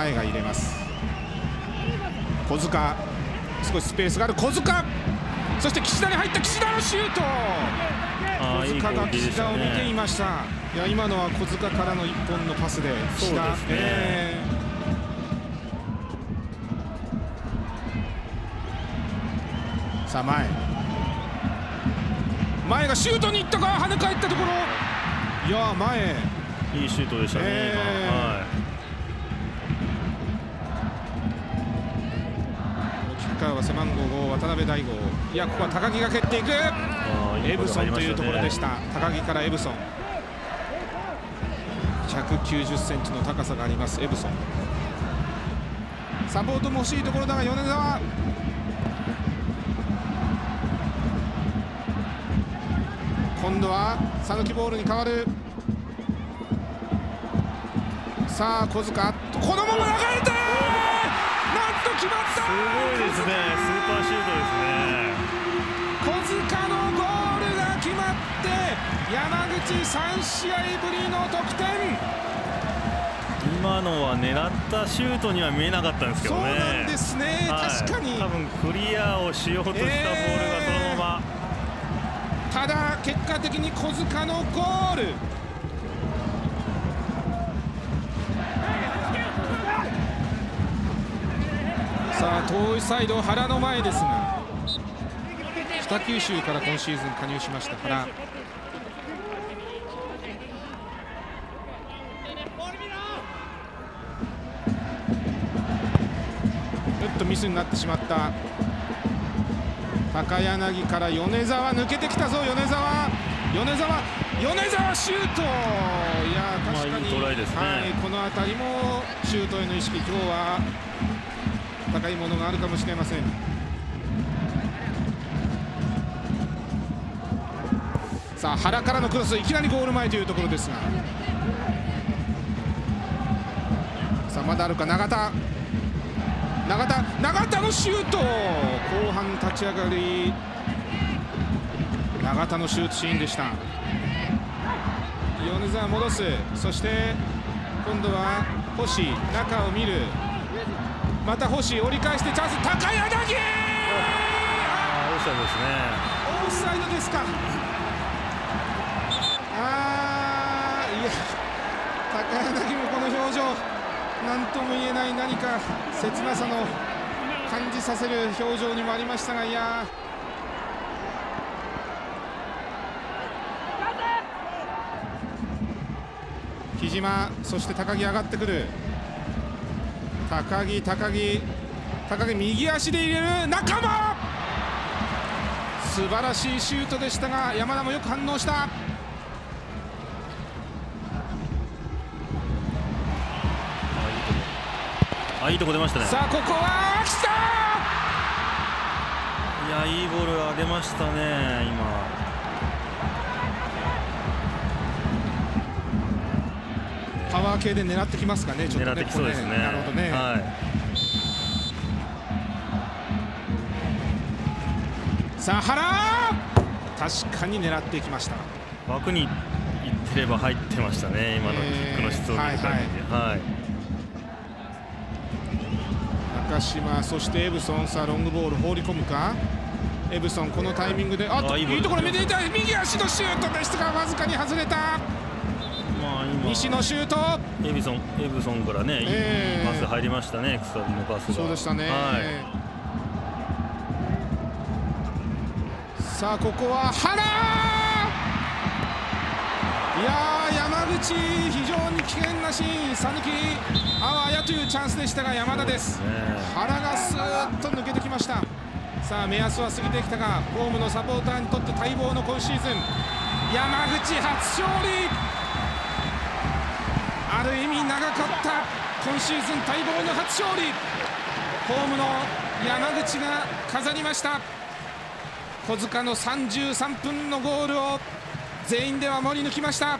前が入れます。小塚少しスペースがある。小塚そして岸田に入った岸田のシュート。小塚が岸田を見ていねました。いや今のは小塚からの一本のパスで岸田ね。えー。さあ前。前がシュートに行ったか跳ね返ったところ。いや前。いいシュートでしたね、えー番号5渡辺大吾いやここは高木が蹴っていく。エブソンというところでしねた。高木からエブソン。190センチの高さがありますエブソン。サポートも欲しいところだが米沢。今度は讃岐ボールに変わる。さあ小塚このまま流れた決まった。すごいですね。スーパーシュートですね。小塚のゴールが決まって山口3試合ぶりの得点。今のは狙ったシュートには見えなかったんですけそうどねなんですね、はい確かに。多分クリアをしようとしたボールがそのまま、ただ結果的に小塚のゴールさあ遠いサイド原の前ですが北九州から今シーズン加入しました原。うっとミスになってしまった。高柳から米沢抜けてきたぞ米沢。米沢米沢シュート。いやまあ確かに、はい、この辺りもシュートへの意識今日は高いものがあるかもしれません。さあ原からのクロスいきなりゴール前というところですが。さあまだあるか？永田。永田。永田のシュート。後半立ち上がり。永田のシュートシーンでした。米沢戻す。そして今度は星中を見る。また星折り返してチャンス高柳！オフサイドですねオフサイドですかあーいや高柳もこの表情。何とも言えない何か切なさの感じさせる表情にもありましたがいやー。木島そして高木上がってくる高木高木高木右足で入れる仲間。素晴らしいシュートでしたが山田もよく反応した。あいいとこ。出ましたね。さあここは来た。いやいいボール上げましたね今系で狙ってきますかねちょっと狙ってきそうですね。ここなるほどね、はい。さあ原!確かに狙っていきました。枠に行ってれば入ってましたね今のキックの質を見る限り。で、はい。中島そしてエブソンさあロングボール放り込むか。エブソンこのタイミングであっとあいいところ見ていた右足のシュートでしたがわずかに外れたまあ今。西のシュート。エビソンエブソンからね、いいええ。パス入りましたね、草木のパスが。そうでしたね、はい。さあここは原。いやー山口非常に危険なシーン。讃岐あわやというチャンスでしたが山田ですね。原がスーッと抜けてきました。さあ目安は過ぎてきたがホームのサポーターにとって待望の今シーズン。山口初勝利ある意味長かった。今シーズン待望の初勝利。ホームの山口が飾りました。小塚の33分のゴールを全員では守り抜きました。